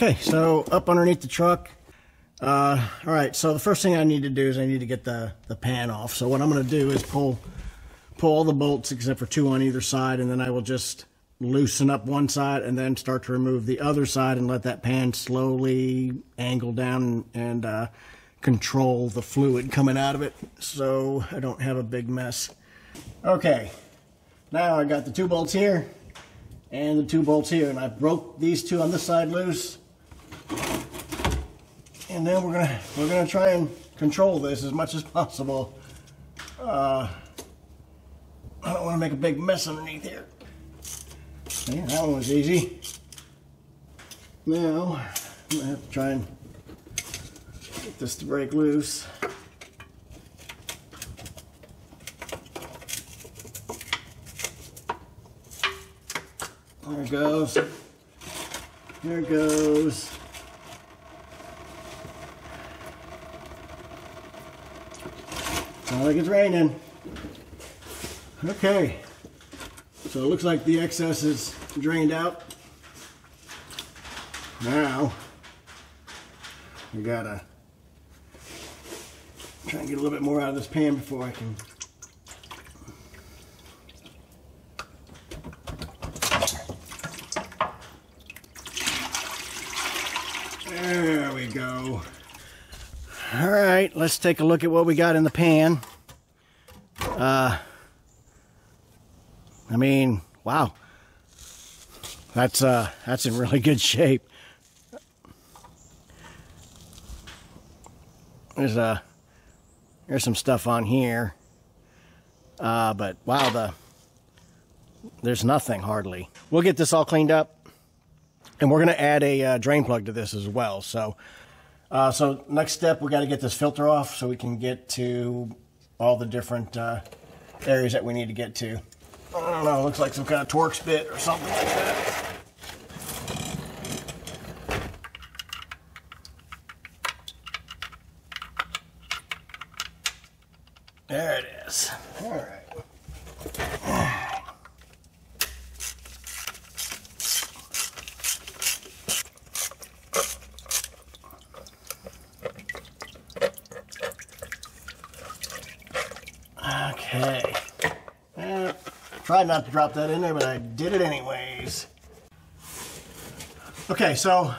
Okay, so up underneath the truck. Uh, all right, so the first thing I need to do is I need to get the, the pan off. So what I'm going to do is pull pull all the bolts except for two on either side, and then I will just loosen up one side and then start to remove the other side and let that pan slowly angle down and uh, control the fluid coming out of it so I don't have a big mess. Okay, now I got the two bolts here and the two bolts here and I broke these two on this side loose and then we're gonna we're gonna try and control this as much as possible. Uh, I don't want to make a big mess underneath here. Yeah, that one was easy. Now, I'm gonna have to try and get this to break loose. There it goes. There it goes. Sounds like it's raining. Okay. So it looks like the excess is drained out. Now, we gotta try and get a little bit more out of this pan before I can There we go. All right, let's take a look at what we got in the pan. Uh, I mean, wow. That's uh that's in really good shape. There's uh there's some stuff on here. Uh but wow the there's nothing hardly. We'll get this all cleaned up. And we're going to add a uh, drain plug to this as well. So uh, so next step we got to get this filter off so we can get to all the different uh, areas that we need to get to. I don't know, looks like some kind of Torx bit or something like that. There it is. All right. Okay. Uh, tried not to drop that in there, but I did it anyways. Okay, so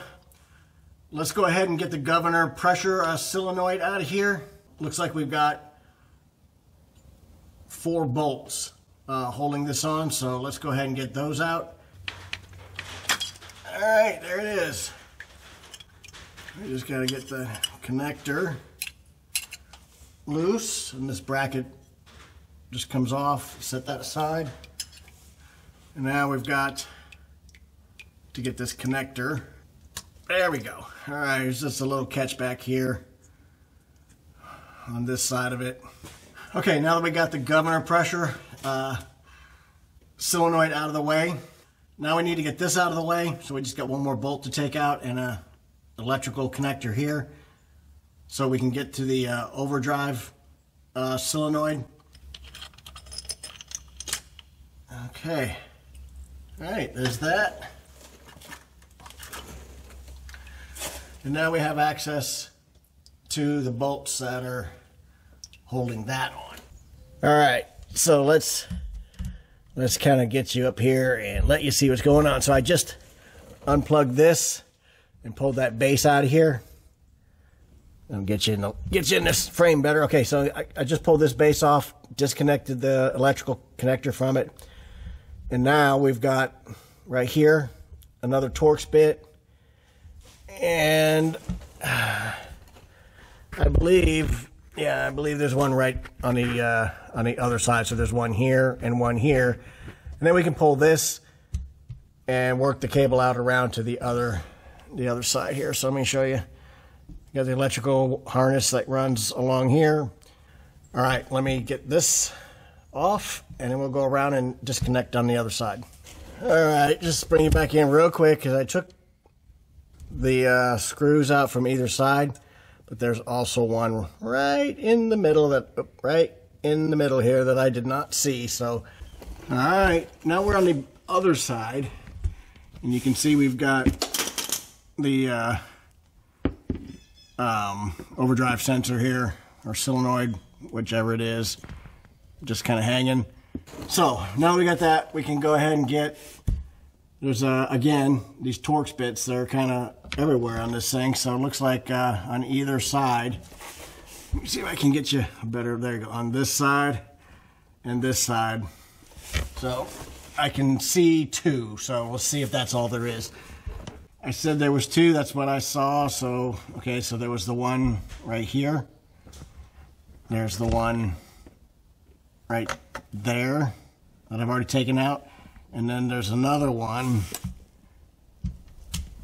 let's go ahead and get the governor pressure uh, solenoid out of here. Looks like we've got four bolts uh, holding this on, so let's go ahead and get those out. All right, there it is. We just got to get the connector loose, and this bracket just comes off, set that aside. And now we've got to get this connector. There we go. All right, there's just a little catch back here on this side of it. Okay, now that we got the governor pressure uh, solenoid out of the way, now we need to get this out of the way. So we just got one more bolt to take out and a electrical connector here so we can get to the uh, overdrive uh, solenoid. Okay. All right, there's that. And now we have access to the bolts that are holding that on. All right, so let's let's kind of get you up here and let you see what's going on. So I just unplugged this and pulled that base out of here. I'll get you in the, get you in this frame better. Okay, so I, I just pulled this base off, disconnected the electrical connector from it. And now we've got right here another Torx bit. And I believe, yeah, I believe there's one right on the uh, on the other side. So there's one here and one here. And then we can pull this and work the cable out around to the other the other side here. So let me show you. You got the electrical harness that runs along here. All right, let me get this off and then we'll go around and disconnect on the other side. All right, just bring it back in real quick because I took the uh, screws out from either side, but there's also one right in the middle that right in the middle here that I did not see. So, all right, now we're on the other side, and you can see we've got the uh, um, overdrive sensor here, or solenoid, whichever it is, just kind of hanging. So now we got that, we can go ahead and get, there's, uh, again, these Torx bits, they're kind of everywhere on this thing. So it looks like uh, on either side, let me see if I can get you a better, there you go, on this side and this side. So I can see two, so we'll see if that's all there is. I said there was two, that's what I saw. So, okay, so there was the one right here. There's the one right there that I've already taken out. And then there's another one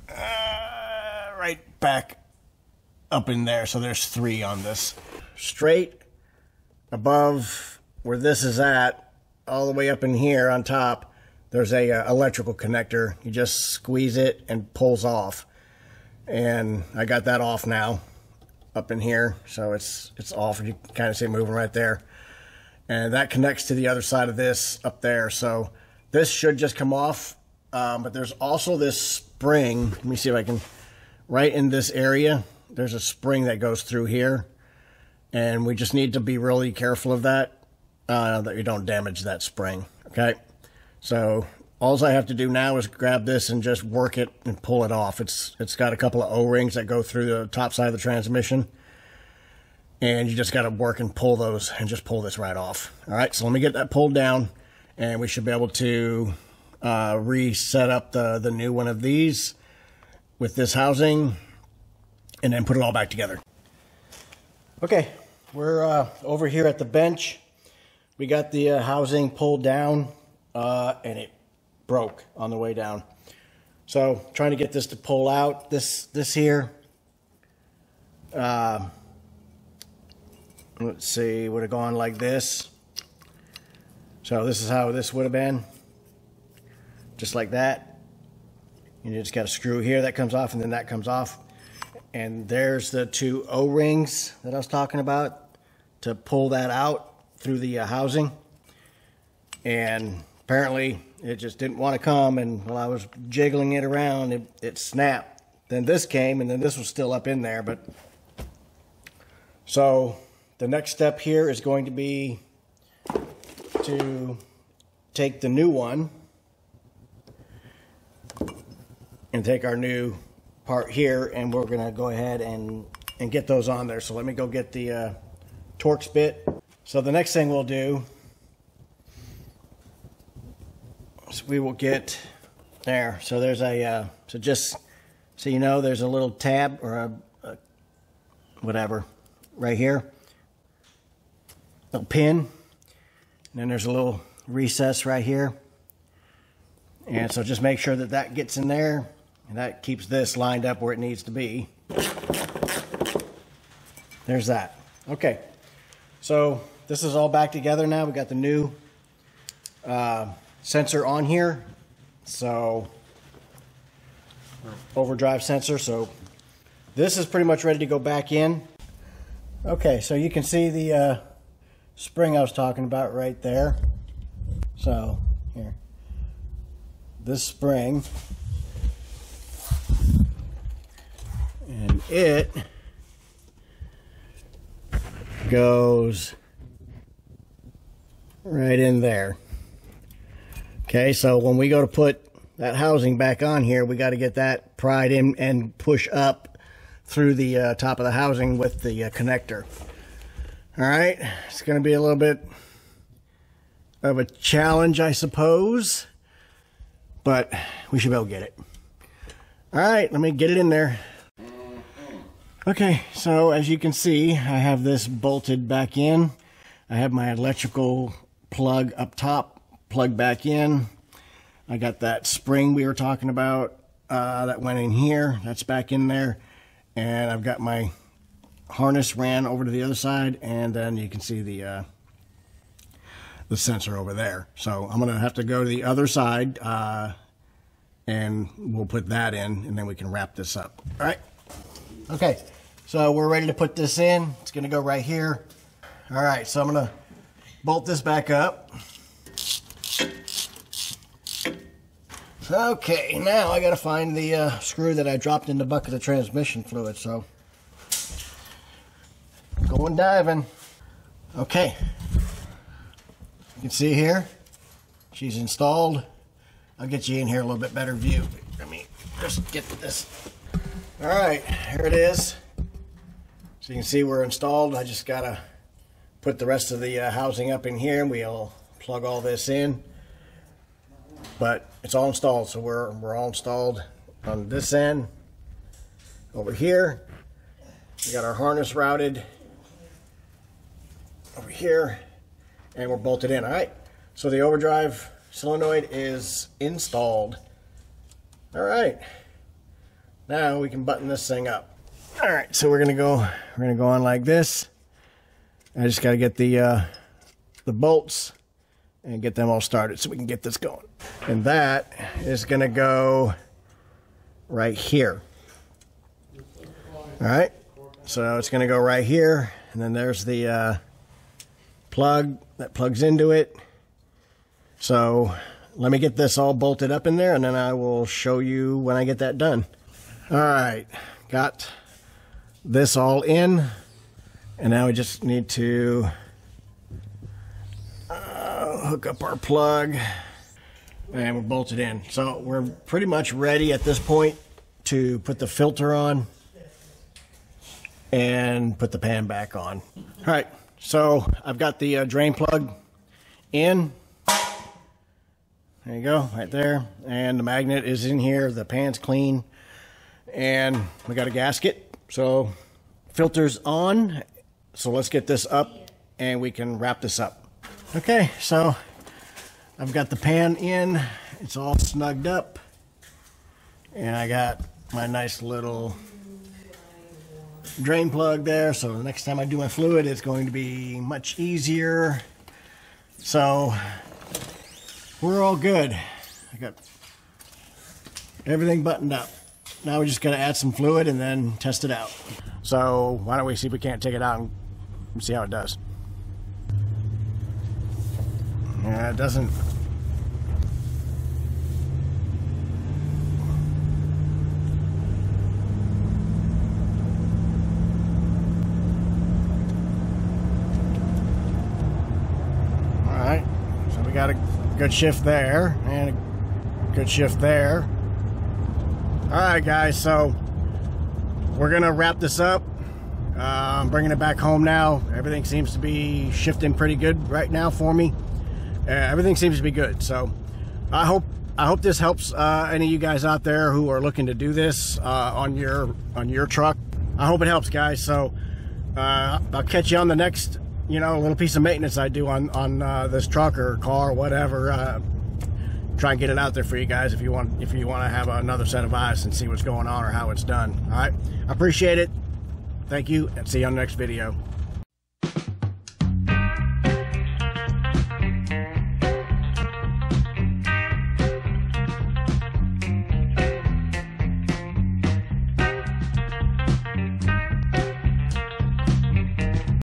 uh, right back up in there. So there's three on this. Straight above where this is at, all the way up in here on top, there's a uh, electrical connector. You just squeeze it and pulls off. And I got that off now up in here. So it's, it's off. You can kind of see it moving right there. And that connects to the other side of this up there. So this should just come off. Um, but there's also this spring. Let me see if I can, right in this area, there's a spring that goes through here. And we just need to be really careful of that, uh, that you don't damage that spring. Okay. So all I have to do now is grab this and just work it and pull it off. It's It's got a couple of O-rings that go through the top side of the transmission. And you just got to work and pull those and just pull this right off. All right, so let me get that pulled down and we should be able to uh, reset up the, the new one of these with this housing and then put it all back together. Okay, we're uh, over here at the bench. We got the uh, housing pulled down uh, and it broke on the way down. So trying to get this to pull out. This this here. Uh, let's see, would have gone like this. So this is how this would have been. Just like that. And You just got a screw here that comes off and then that comes off. And there's the two O-rings that I was talking about to pull that out through the uh, housing. And apparently it just didn't want to come and while I was jiggling it around it, it snapped then this came and then this was still up in there but so the next step here is going to be to take the new one and take our new part here and we're gonna go ahead and and get those on there. So let me go get the uh, Torx bit. So the next thing we'll do so we will get there. So there's a, uh, so just so you know, there's a little tab or a, a whatever right here, little pin. And then there's a little recess right here. And so just make sure that that gets in there and that keeps this lined up where it needs to be. There's that. Okay. So this is all back together now. We got the new uh, sensor on here. So overdrive sensor. So this is pretty much ready to go back in. Okay, so you can see the uh, spring I was talking about right there. So here, this spring, and it goes right in there. Okay, so when we go to put that housing back on here, we got to get that pried in and push up through the uh, top of the housing with the uh, connector. All right, it's going to be a little bit of a challenge, I suppose, but we should be able to get it. All right, let me get it in there. Okay, so as you can see, I have this bolted back in. I have my electrical plug up top plug back in. I got that spring we were talking about uh, that went in here. That's back in there. And I've got my harness ran over to the other side. And then you can see the, uh, the sensor over there. So I'm to have to go to the other side uh, and we'll put that in and then we can wrap this up. All right. Okay. So we're ready to put this in. It's to go right here. All right. So I'm to bolt this back up. Okay, now I gotta find the uh, screw that I dropped in the bucket of the transmission fluid, so. Going diving. Okay. You can see here, she's installed. I'll get you in here a little bit better view. Let me just get this. All right, here it is. So you can see we're installed. I just gotta put the rest of the uh, housing up in here. And We'll plug all this in but it's all installed so we're we're all installed on this end over here we got our harness routed over here and we're bolted in all right so the overdrive solenoid is installed all right now we can button this thing up all right so we're gonna go we're gonna go on like this I just got to get the uh, the bolts and get them all started so we can get this going. And that is to go right here. All right. So it's to go right here. And then there's the uh, plug that plugs into it. So let me get this all bolted up in there and then I will show you when I get that done. All right. Got this all in. And now we just need to uh, hook up our plug and we're bolted in. So we're pretty much ready at this point to put the filter on and put the pan back on. All right, so I've got the uh, drain plug in. There you go, right there. And the magnet is in here, the pan's clean. And we got a gasket. So filter's on. So let's get this up and we can wrap this up. Okay, so I've got the pan in. It's all snugged up. And I got my nice little drain plug there. So the next time I do my fluid, it's going to be much easier. So we're all good. I got everything buttoned up. Now we just got to add some fluid and then test it out. So why don't we see if we can't take it out and see how it does. Yeah, it doesn't. All right, so we got a good shift there and a good shift there. All right, guys, so we're gonna wrap this up. Uh, I'm bringing it back home now. Everything seems to be shifting pretty good right now for me uh, everything seems to be good. So I hope I hope this helps uh, any of you guys out there who are looking to do this uh, on your on your truck. I hope it helps, guys. So uh, I'll catch you on the next you know a little piece of maintenance I do on on uh, this truck or car, or whatever. Uh, try and get it out there for you guys if you want if you want to have another set of eyes and see what's going on or how it's done. All right, I appreciate it. Thank you, and see you on the next video.